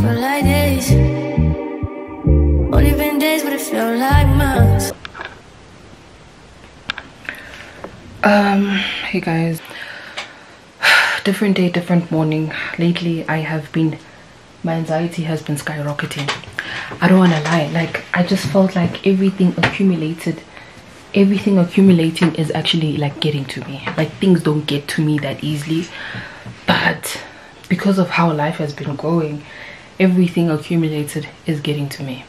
feel like days. Only been days, but it feel like months. um hey guys. Different day different morning. Lately i have been my anxiety has been skyrocketing. I don't want to lie like i just felt like everything accumulated everything accumulating is actually like getting to me. Like things don't get to me that easily. But because of how life has been going everything accumulated is getting to me.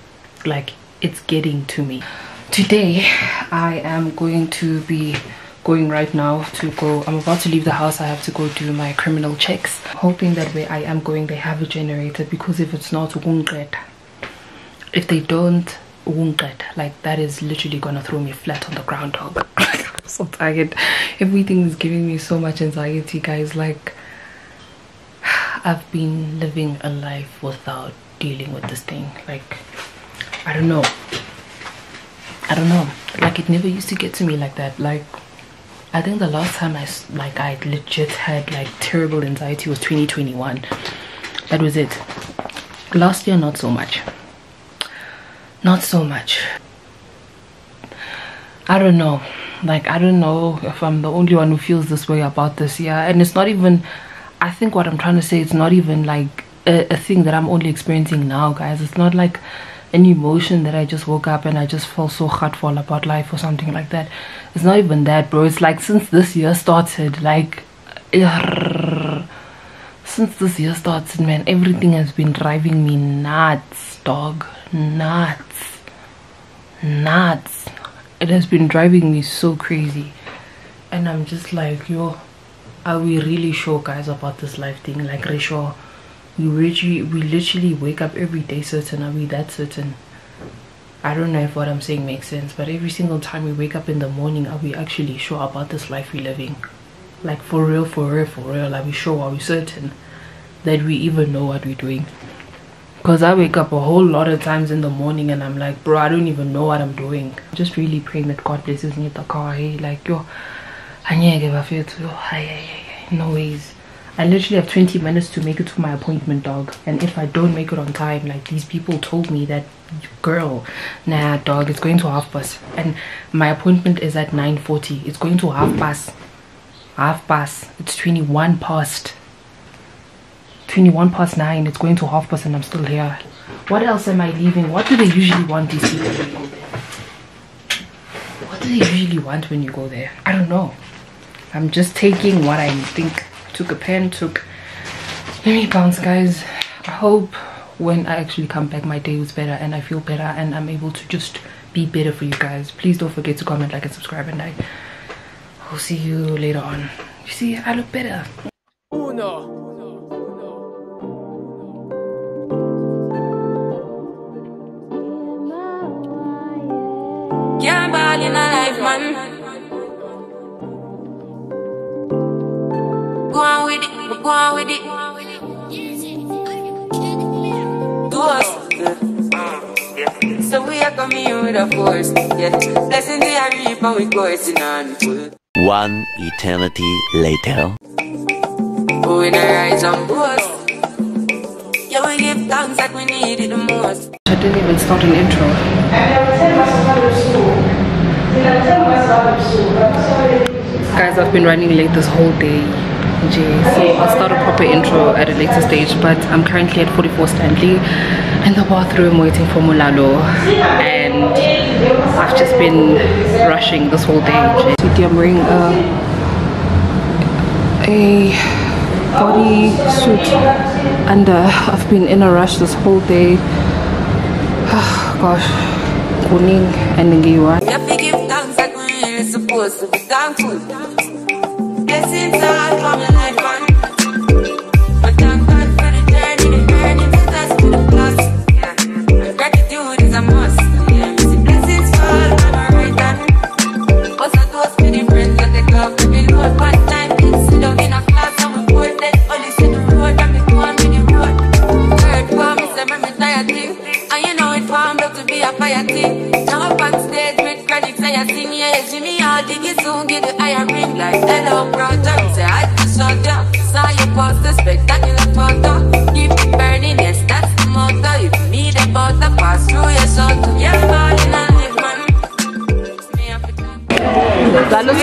Like it's getting to me. Today i am going to be going right now to go i'm about to leave the house. I have to go do my criminal checks. Hoping that where i am going they have a generator because if it's not if they don't like that is literally gonna throw me flat on the ground dog. I'm so tired. Everything is giving me so much anxiety guys. Like i've been living a life without dealing with this thing like i don't know i don't know like it never used to get to me like that like I think the last time I like I legit had like terrible anxiety was 2021. That was it. Last year not so much. Not so much. I don't know. Like I don't know if I'm the only one who feels this way about this year. And it's not even I think what I'm trying to say it's not even like a, a thing that I'm only experiencing now guys. It's not like an emotion that I just woke up and I just felt so heartful about life or something like that. It's not even that, bro. It's like since this year started, like, since this year started, man, everything has been driving me nuts, dog. Nuts. Nuts. It has been driving me so crazy. And I'm just like, yo, are we really sure, guys, about this life thing? Like, sure? we literally we literally wake up every day certain. Are we that certain? I don't know if what i'm saying makes sense but every single time we wake up in the morning are we actually sure about this life we're living? Like for real for real for real are we sure are we certain that we even know what we're doing? Because i wake up a whole lot of times in the morning and i'm like bro i don't even know what i'm doing. Just really praying that god blesses me the car hey like yo no ways I literally have 20 minutes to make it to my appointment, dog. And if I don't make it on time, like these people told me that, girl, nah, dog, it's going to half past. And my appointment is at 9.40. It's going to half past. Half past. It's 21 past. 21 past 9. It's going to half past and I'm still here. What else am I leaving? What do they usually want these people? What do they usually want when you go there? I don't know. I'm just taking what I think took a pen took let me bounce guys i hope when i actually come back my day was better and i feel better and i'm able to just be better for you guys please don't forget to comment like and subscribe and i will see you later on you see i look better Uno. Can't ball in a life, man. With it, we go on with it. Do us. So we are coming here with a force, yeah. Blessing the reap and we coursing on full. One eternity later. Oh, in a rise and boast. Yeah, we give thanks that we need it the most. I didn't even start an intro. Guys, I've been running late this whole day. So I'll start a proper intro at a later stage. But I'm currently at 44 Stanley in the bathroom waiting for Mulalo. And I've just been rushing this whole day. Today I'm wearing a, a body suit and uh, I've been in a rush this whole day. Oh, gosh. Kuning and Ngiwa. supposed to be thankful. Blessings all for my fire ring like hello brother. Say I just saw saw spectacular photo. Keep it burning, yes that's the motto. If butter pass through your soul to your body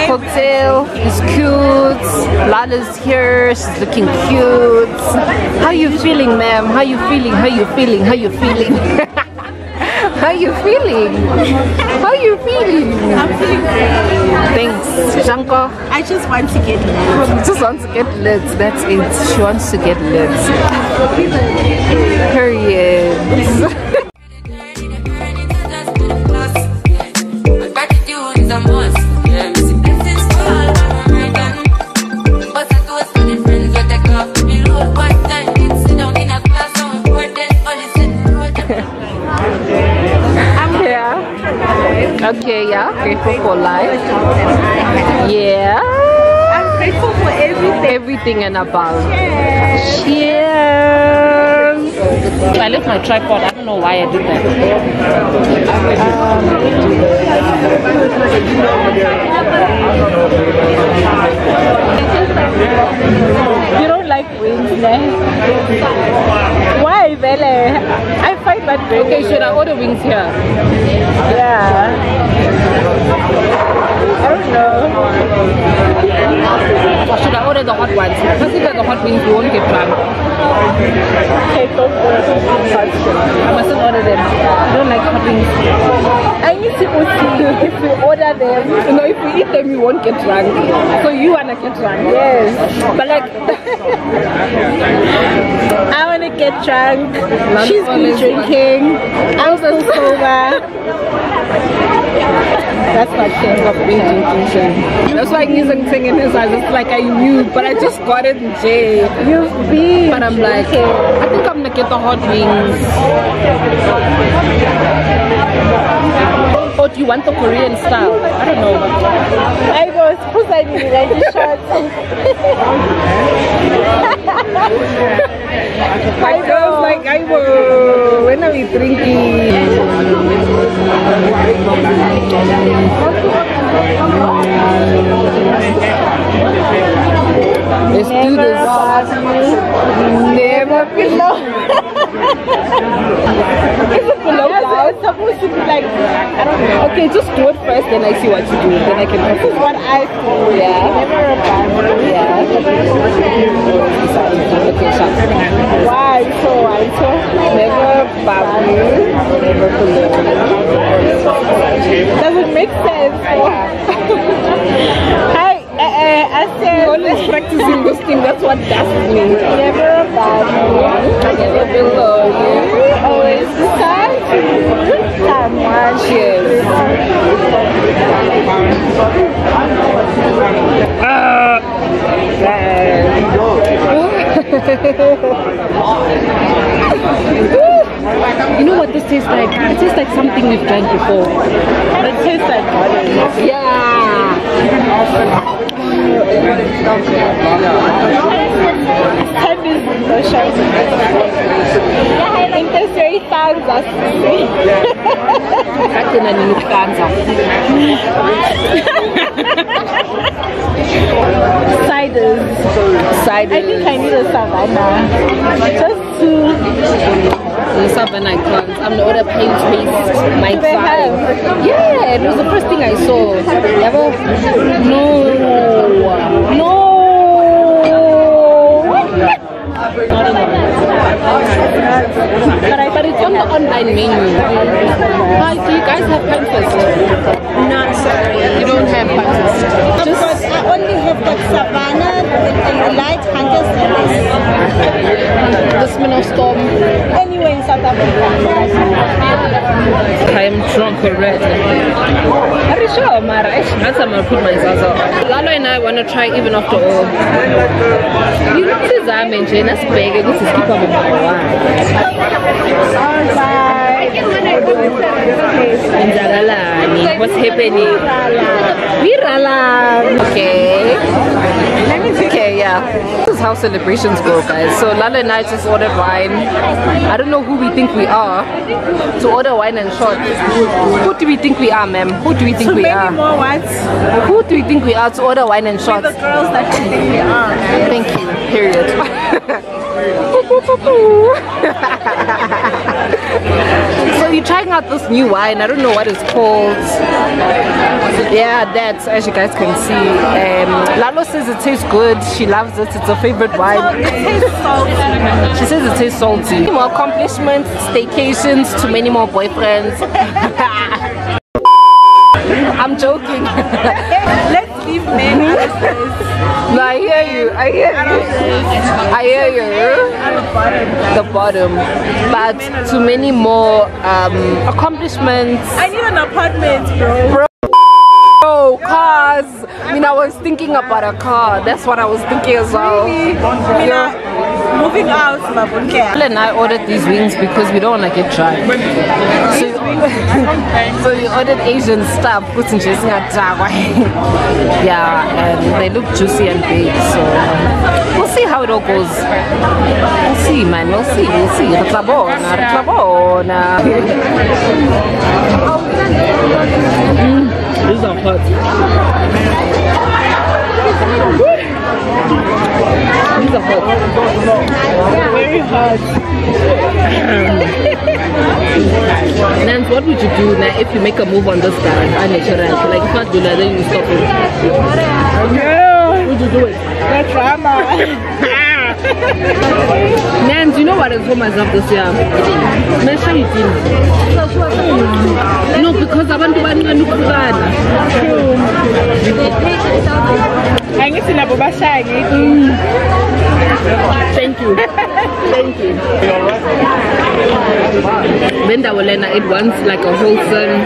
cocktail is cute. Lala's here, she's looking cute. How you feeling, ma'am? How you feeling? How you feeling? How you feeling? How you feeling? How you feeling? I'm feeling great. Thanks, Shanko. I just want to get married. Just want to get lit. That's it. She wants to get lit. Period. Okay, yeah. Grateful for life. Yeah. I'm grateful for everything. Everything and above. Cheers. I left my tripod. I don't know why I did that. You don't like wings, ne? Eh? Why, Vele? I find very Okay, should I order wings here? Yeah. I don't know. Or should I order the hot ones? Because if the hot wings, we won't get drunk. Okay, don't order I mustn't order them. I don't like hot wings. I need to see if we order them. If we eat them, we won't get drunk. So you wanna get drunk? Yes. But like, I want to get drunk. Not She's been drinking. I'm so sober. That's not fair. that's why he's singing his eyes. It's like I knew, but I just got it in jail. You've been But I'm like. I think I'm gonna get the hot wings. Or do you want the Korean style? I don't know. I was supposed I needed like shots. My girl's like, I will. When are we drinking? Let's do this. Never below. Is it below It's supposed to be like I don't know. Okay, just do it first, then I see what you do. Then I can This is what I. Yeah. Never. Yeah. Okay, sharp. Why so why so? Never babu, never below. Does it make sense? Hi, I said Always practicing this thing, that's what does me. never a bad. Never below. Always beside you. Someone. Cheers. You know what this tastes like? It tastes like something we've drank before. It tastes like. Yeah. Ten is no shot. I think this very sounds us. Kati na nilukanza. Ciders. Side I think I need a savannah. Just to the Savannah Icons. I'm the order plain taste. My Do vibe. Yeah, it was the first thing I saw. Never. No. No. Not in but, I, but it's on the online menu. Hi, do you guys have Pinterest? not sorry. You don't have Pinterest. Just I only have got savannah, light hunters, The Smirnoff Storm. anywhere in South Africa. I am drunk already. Are you sure, Mara? That's I'm gonna put my zaza. Lalo and I wanna try even after all. You know, this is I'm Jane. That's big. This is keep up with my Inzagalani. What's happening? Virala. Okay. Okay, yeah. This is how celebrations go, guys. So Lala and I just ordered wine. I don't know who we think we are to order wine and shots. Who do we think we are, ma'am? Who do we think we Maybe are? more what? Who do we think we are to order wine and shots? The girls that you think we are. Thank you. Period. so you're trying out this new wine. I don't know what it's called. Yeah, that as you guys can see. Um, Lalo says it tastes good. She loves it. It's her favorite wine. She says it tastes salty. Many More accomplishments, staycations, too many more boyfriends. I'm joking. Let's leave men I hear you. I hear you. The bottom. But too many more um, accomplishments. I need an apartment, bro. Oh, cars. I mean, I was thinking about a car. That's what I was thinking as well. Mina, moving out, Mabunke. And I ordered these wings because we don't want to get dry. So, so we ordered Asian stuff, Yeah, and they look juicy and big. So we'll see how it all goes. We'll see, man. We'll see. We'll see. Ritlabona, ritlabona. Mm, These are hot. These are hot. Very hot. Nance, what would you do now if you make a move on this guy, unnatural? Like, if not do that, then you stop it. Yeah, Would you do it? the drama. Nance, you know what I told myself this year? Make sure you didn't. No, because abantu bancane ukuhlukana. Angithi nabo bashaya mm. Thank you. Thank you. Linda Lena, it wants like a wholesome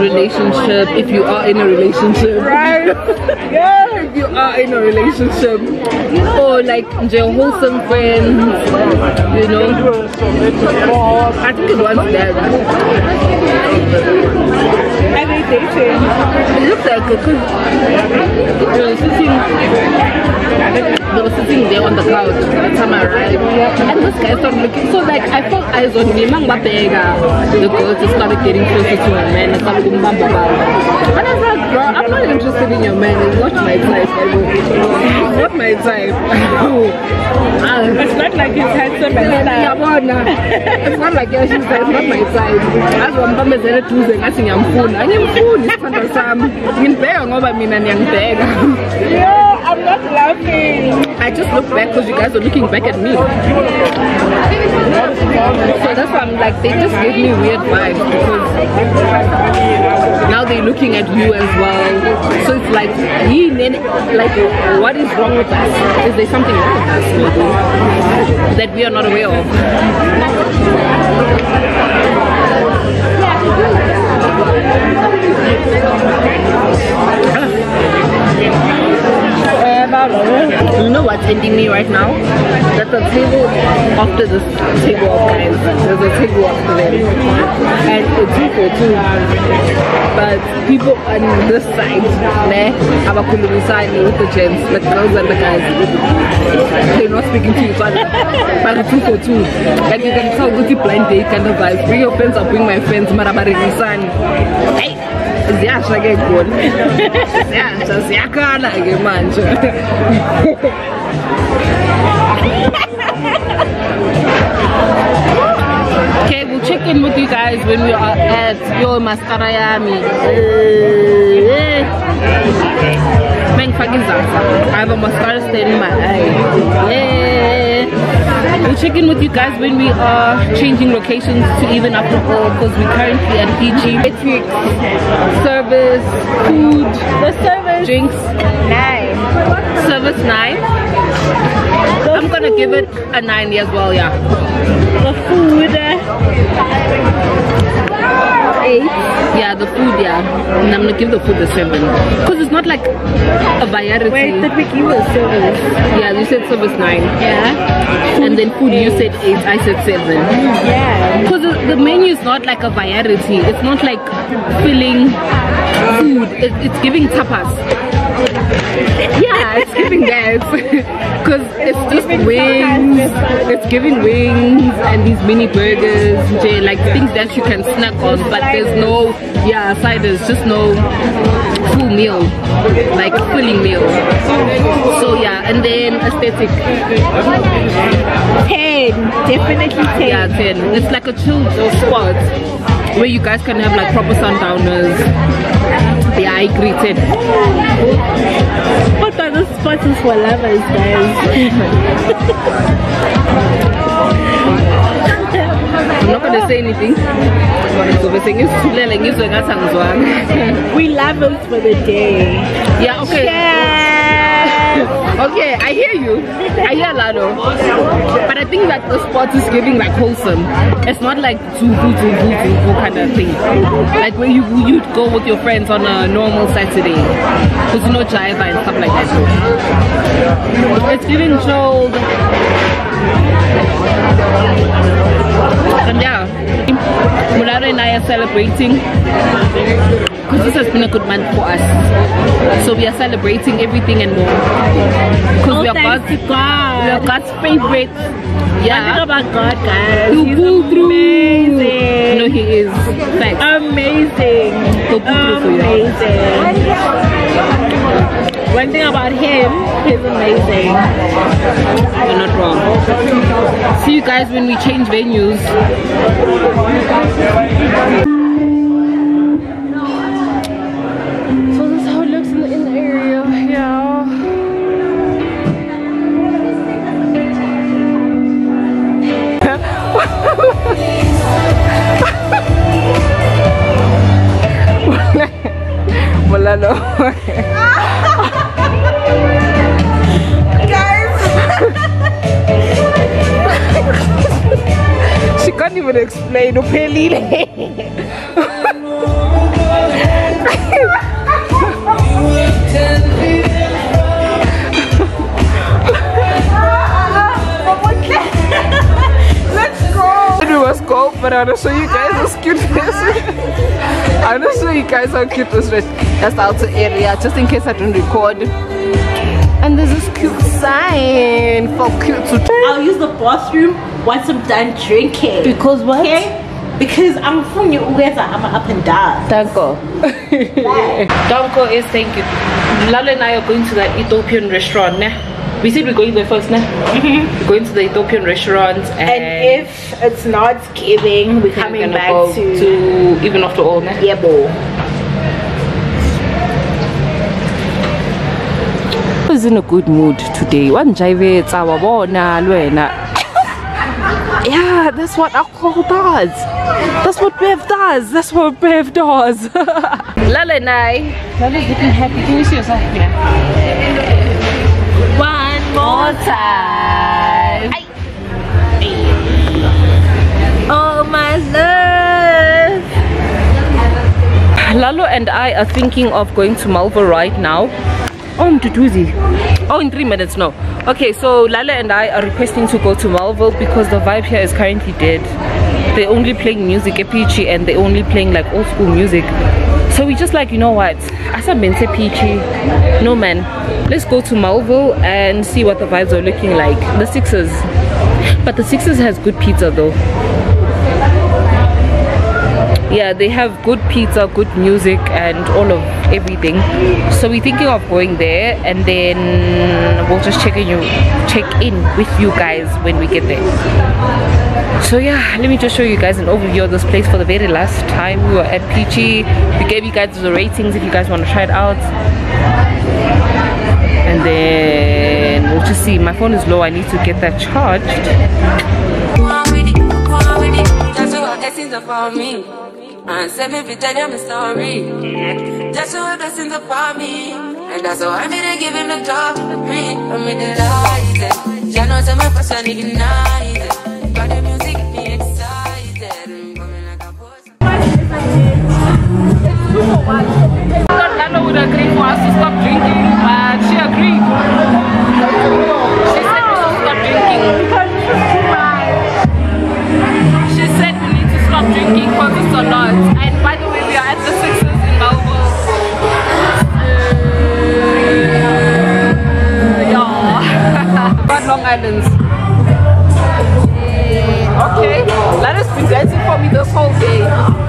relationship if you are in a relationship. Right? Yeah. If you are in a relationship. Or like your wholesome friends, you know. I think it wants that. Are they dating? It looks like because they were sitting, they were sitting there on the couch by the time I arrived, and this guy started looking. So like I felt eyes on me. Mang. The girl just started getting closer to her man and started going bam bam bam. And I was like, bro, I'm not interested in your man. It's not It's not my type. Ah. It's not like he's handsome and stuff. It's not like she's like, it's not my type. Azi wambambezele eduze ngathi ngiyamfuna. Angimfuni isithando sami. Nginibheka ngoba mina niyangibheka. Yeah, I'm not laughing. I just look back because you guys are looking back at me. So that's why I'm like, they just give me weird vibes because now they're looking at you as well. So it's like, he, like, what is wrong with us? Is there something wrong with us that we are not aware of? You know what's ending me right now? That the table after this table of guys, there's a table after them. And it's for two. But people on this side, ne, abakhulumisani with the gents, the girls and the guys, they're not speaking to each other. But it's two for two. And you can tell good blind date kind of vibes. Bring your friends or bring my friends, marabarisani. Hey! Ziyasha ke khona ziyasha ziyakhala ke manje Okay, we'll check in with you guys when we are at your mascara yami. Mengifaka izandla. I have a mascara stain in my eye. Yeah. We'll check in with you guys when we are changing locations to even after all because we're currently at. Electric, service, food, The service drinks, nine. service nine. I'm gonna give it a nine as well, yeah. The food eight. Yeah, the food, yeah. And I'm gonna give the food a seven. Because it's not like a variety. Wait, did we give a service? yeah, you said service nine. Yeah. And then food, you said eight, I said seven. Yeah. Because the, the menu is not like a variety. It's not like filling food. It, it's giving tapas. Yeah, giving that. Because it's just wings. It's giving wings and these mini burgers, like things that you can snack on. But there's no, yeah, side. There's just no full meal, like filling meal. So yeah, and then aesthetic. Ten. 10. Definitely 10. Yeah, 10. It's like a chill spot where you guys can have like proper sundowners. Yeah, I agree, 10. What are the spots is for lovers, guys? I'm not gonna say anything. Ngizobe sengizithulele ngizwe ngathi angizwanga. we lovers for the day. Yeah, okay. Yes. Okay, I hear you. I hear Lalo. But I think that the spot is giving like wholesome. It's not like zubu zubu zubu kind of thing. Like where you you'd go with your friends on a normal Saturday. Because you know Jaiva and stuff like that. It's giving chilled. And yeah, Mulalo and I are celebrating because this has been a good month for us. So we are celebrating everything and more. Because we are oh, God's, to God. we are God's favorite. One Yeah. about God, guys. He'll He's pull through. amazing. No, he is. Facts. amazing. He'll pull through for you. Amazing. One thing about him, he's amazing. You're not wrong. See you guys when we change venues. Even explain. Must go, but I want to show you guys this I want to show you guys how cute this is. That's the outer area, just in case I don't record. And there's this cute sign for cute I'll use the bathroom once I'm done drinking. Because what? Okay? Because I'm from your I'm up and down. Danko. Danko is thank you. Lala and I are going to that Ethiopian restaurant. Ne? We said we're going there first, ne? We're going to the Ethiopian restaurant and, And if it's not giving, we're coming back to, to even after all, ne? Yebo. was in a good mood today. One jive wabona lwena. Yeah, that's what alcohol does. That's what Bev does. That's what Bev does. Lala and I. Lala's looking happy. Can you see yourself here? One more time. Oh my love. Lalo and I are thinking of going to Malvo right now. Oh, Mtutuzi. Oh, in three minutes, no. Okay, so Lala and I are requesting to go to Malvo because the vibe here is currently dead. They're only playing music eh, at Peachy and they're only playing like old school music. So we just like, you know what? Asa Bense Peachy. No man. Let's go to Malvo and see what the vibes are looking like. The Sixers. But the Sixers has good pizza though yeah they have good pizza good music and all of everything. So we're thinking of going there and then we'll just check in you check in with you guys when we get there. So yeah let me just show you guys an overview of this place for the very last time we were at peachy we gave you guys the ratings if you guys want to try it out. And then we'll just see. My phone is low i need to get that charged And send me to tell them a story. That's what blessings for me. And that's why I'm gonna give him the the. I'm with the some of us are ignited. The music, me excited. I'm coming like a boss. thought Lalo would agree for us to stop drinking, but she agreed. A lot. And by the way, we are at the in. Uh, yeah. Got Long Island's. Okay, let us be dancing for me this whole day.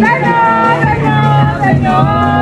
加油！加油！加油！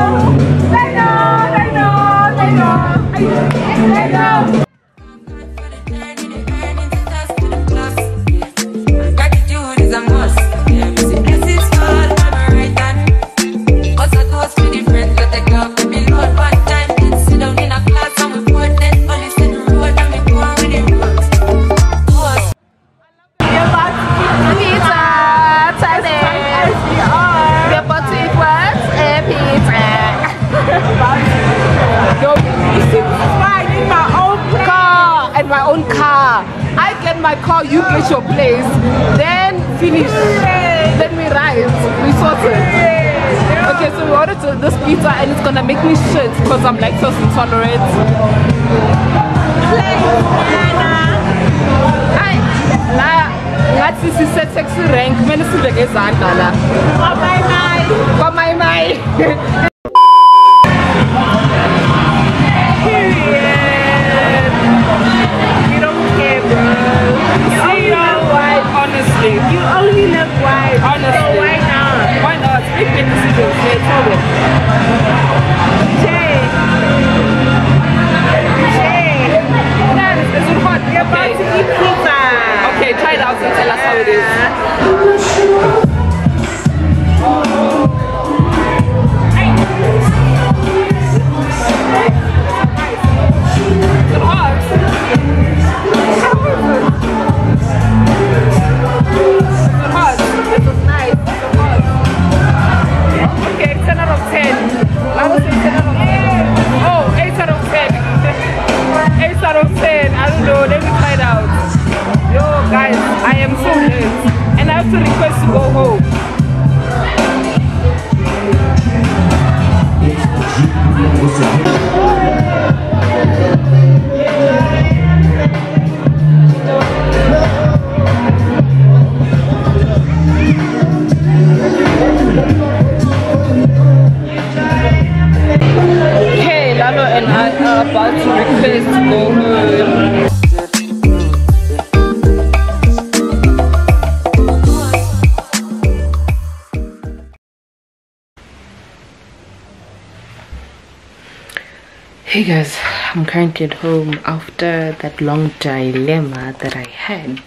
At home after that long dilemma that I had.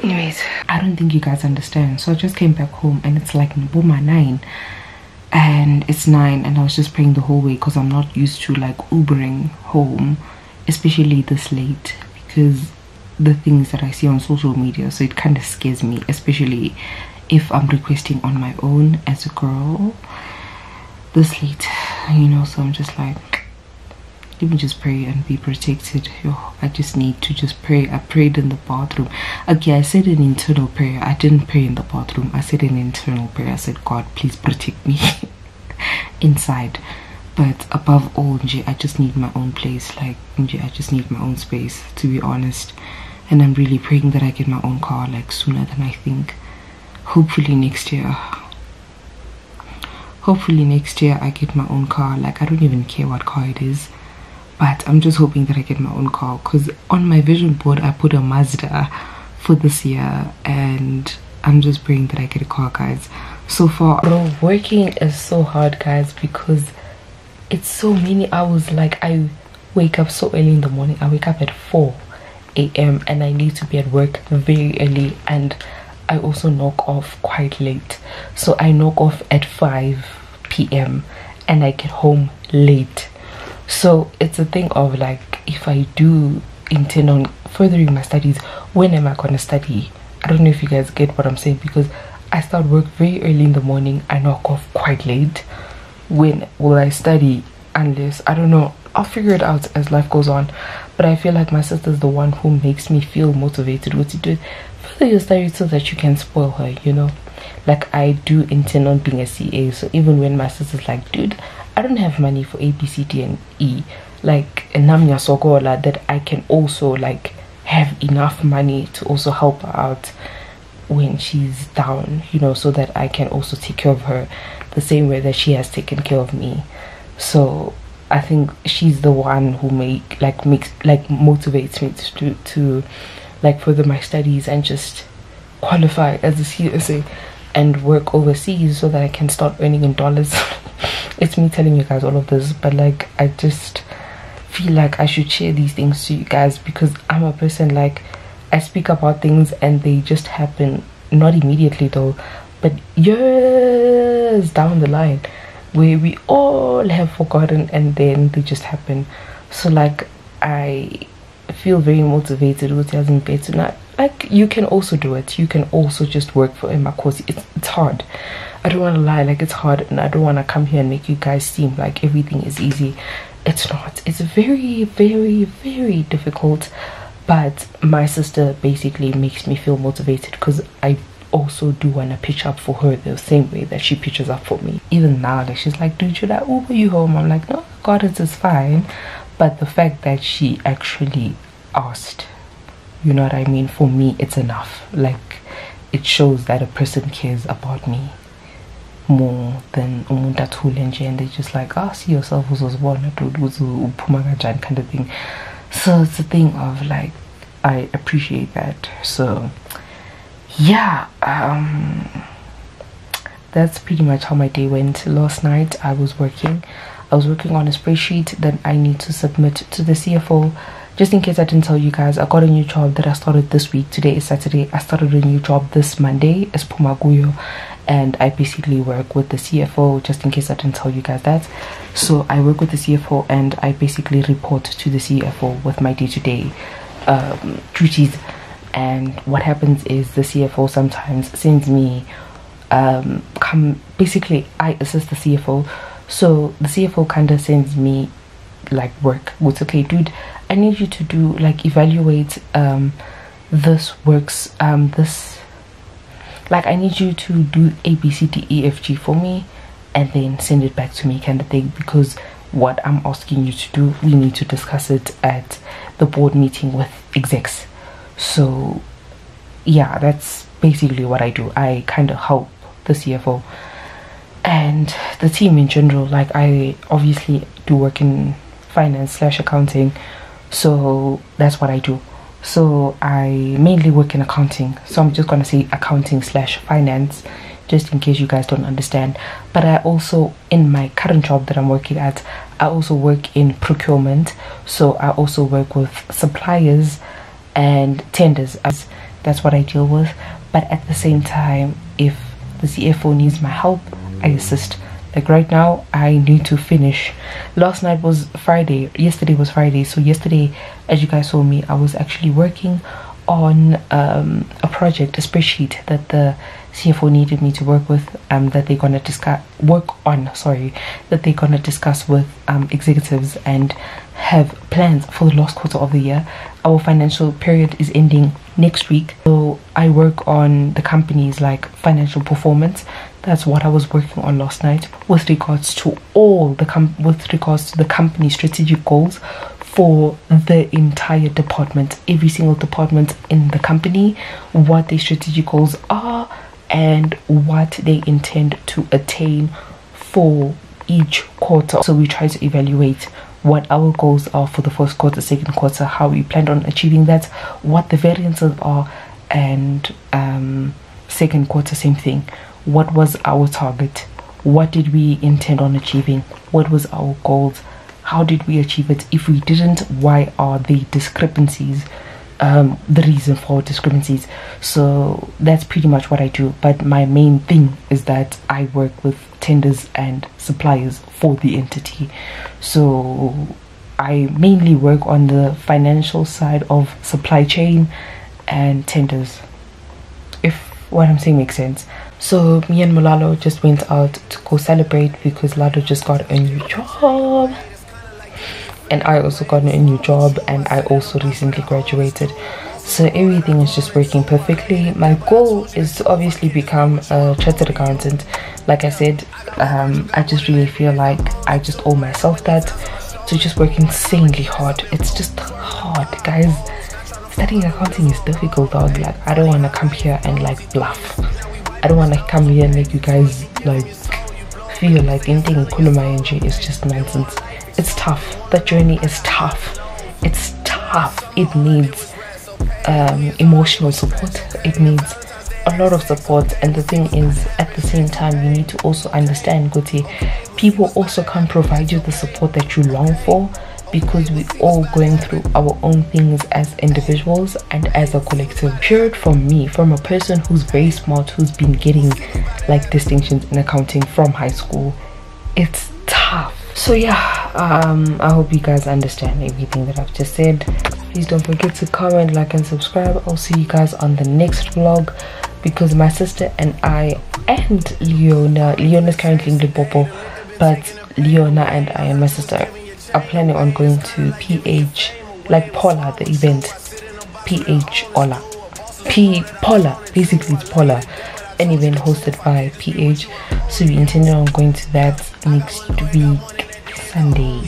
Anyways, I don't think you guys understand. So I just came back home and it's like Mboma 9 and it's 9 and I was just praying the whole way because I'm not used to like Ubering home, especially this late because the things that I see on social media. So it kind of scares me, especially if I'm requesting on my own as a girl this late you know so i'm just like let me just pray and be protected. Yo, i just need to just pray. I prayed in the bathroom. Okay i said an internal prayer. I didn't pray in the bathroom. I said an internal prayer. I said god please protect me inside. But above all i just need my own place. Like i just need my own space to be honest. And i'm really praying that i get my own car like sooner than i think. Hopefully next year hopefully next year i get my own car. Like i don't even care what car it is but i'm just hoping that i get my own car. Because on my vision board i put a mazda for this year and i'm just praying that i get a car guys. So far bro working is so hard guys because it's so many hours. Like i wake up so early in the morning. I wake up at 4 a.m and i need to be at work very early. And i also knock off quite late. So i knock off at 5 p.m and i get home late. So it's a thing of like if i do intend on furthering my studies when am i gonna study? I don't know if you guys get what i'm saying because i start work very early in the morning i knock off quite late. When will i study? Unless i don't know. I'll figure it out as life goes on. But i feel like my sister's the one who makes me feel motivated to do further your studies so that you can spoil her you know like i do intend on being a ca so even when my sister's like dude I don't have money for A, B, C, D, and E. Like Namya Sogola, that I can also like have enough money to also help her out when she's down, you know, so that I can also take care of her the same way that she has taken care of me. So I think she's the one who make like makes like motivates me to to like further my studies and just qualify as a CSA and work overseas so that I can start earning in dollars. it's me telling you guys all of this, but like I just feel like I should share these things to you guys because I'm a person like I speak about things and they just happen not immediately though, but years down the line where we all have forgotten and then they just happen. So like I feel very motivated with having better not like you can also do it. You can also just work for Emma course it's, it's hard. I don't want to lie like it's hard and I don't want to come here and make you guys seem like everything is easy. It's not. It's very very very difficult but my sister basically makes me feel motivated because I also do want to pitch up for her the same way that she pitches up for me. Even now like she's like dude should I Uber you home? I'm like no God it is fine. But the fact that she actually asked. You know what i mean? For me it's enough. Like it shows that a person cares about me more than umuntu athule and they just like ah see yourself uzozibona dude uphuma kanjani kind of thing. So it's a thing of like i appreciate that. So yeah um that's pretty much how my day went. Last night i was working. I was working on a spreadsheet that i need to submit to the cfo just in case i didn't tell you guys i got a new job that i started this week. Today is saturday. I started a new job this monday. As pumaguyo and i basically work with the cfo just in case i didn't tell you guys that. So i work with the cfo and i basically report to the cfo with my day-to-day um, duties. And what happens is the cfo sometimes sends me um, come basically i assist the cfo so the cfo kind of sends me like work what's okay dude i need you to do like evaluate um this works um this like i need you to do a b c d e f g for me and then send it back to me kind of thing because what i'm asking you to do we need to discuss it at the board meeting with execs. So yeah that's basically what i do. I kind of help the cfo and the team in general. Like i obviously do work in finance slash accounting. So that's what i do. So i mainly work in accounting. So i'm just gonna say accounting slash finance just in case you guys don't understand. But i also in my current job that i'm working at i also work in procurement. So i also work with suppliers and tenders. That's what i deal with. But at the same time if the cfo needs my help i assist like right now i need to finish last night was friday yesterday was friday so yesterday as you guys saw me i was actually working on um, a project a spreadsheet that the CFO needed me to work with um, that they're gonna discuss work on sorry that they're gonna discuss with um, executives and have plans for the last quarter of the year. Our financial period is ending next week, so I work on the company's like financial performance. That's what I was working on last night with regards to all the com- with regards to the company strategic goals for the entire department, every single department in the company, what their strategic goals are, and what they intend to attain for each quarter. So we try to evaluate what our goals are for the first quarter, second quarter, how we planned on achieving that, what the variances are, and um, second quarter, same thing. What was our target? What did we intend on achieving? What was our goals? How did we achieve it? If we didn't, why are the discrepancies? um, the reason for discrepancies. So that's pretty much what I do. But my main thing is that I work with tenders and suppliers for the entity. So I mainly work on the financial side of supply chain and tenders. If what I'm saying makes sense. So me and Mulalo just went out to go celebrate because Lado just got a new job and I also got a new job and I also recently graduated. So everything is just working perfectly. My goal is to obviously become a chartered accountant. Like I said, um, I just really feel like I just owe myself that. So just work insanely hard. It's just hard, guys. Studying accounting is difficult, dog. Like I don't want to come here and like bluff. I don't want to come here and make you guys like feel like anything in Kuluma is just nonsense it's tough. The journey is tough. It's tough. It needs um, emotional support. It needs a lot of support. And the thing is, at the same time, you need to also understand, Guti, people also can't provide you the support that you long for because we're all going through our own things as individuals and as a collective. Heard from me, from a person who's very smart, who's been getting like distinctions in accounting from high school, it's tough. So yeah um i hope you guys understand everything that i've just said. Please don't forget to comment like and subscribe. I'll see you guys on the next vlog because my sister and i and leona leona is currently in Limpopo, but leona and i and my sister planning on going to ph like Paula, the event. Ph ola. P Paula, basically it's pola an event hosted by ph so we intend on going to that next week Sunday,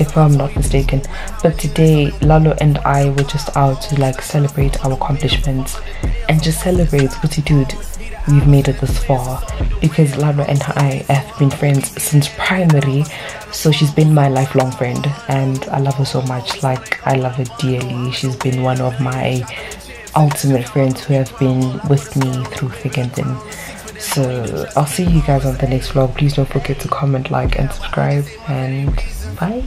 if I'm not mistaken. But today, Lalo and I were just out to like celebrate our accomplishments and just celebrate what dude. We've made it this far because Lalo and I have been friends since primary, so she's been my lifelong friend, and I love her so much. Like I love her dearly. She's been one of my ultimate friends who have been with me through thick and thin so i'll see you guys on the next vlog please don't forget to comment like and subscribe and bye